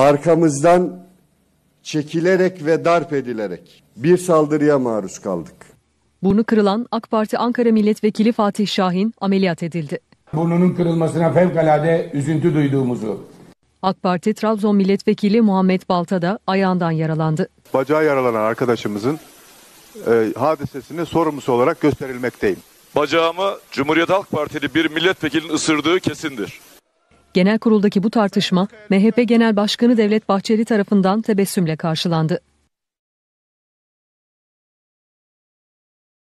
arkamızdan çekilerek ve darp edilerek bir saldırıya maruz kaldık. Burnu kırılan AK Parti Ankara Milletvekili Fatih Şahin ameliyat edildi. Burnunun kırılmasına fevkalade üzüntü duyduğumuzu AK Parti Trabzon Milletvekili Muhammed Balta da ayağından yaralandı. Bacağı yaralanan arkadaşımızın e, hadisesini sorumlusu olarak gösterilmekteyim. Bacağımı Cumhuriyet Halk Partili bir milletvekilinin ısırdığı kesindir. Genel kuruldaki bu tartışma MHP Genel Başkanı Devlet Bahçeli tarafından tebessümle karşılandı.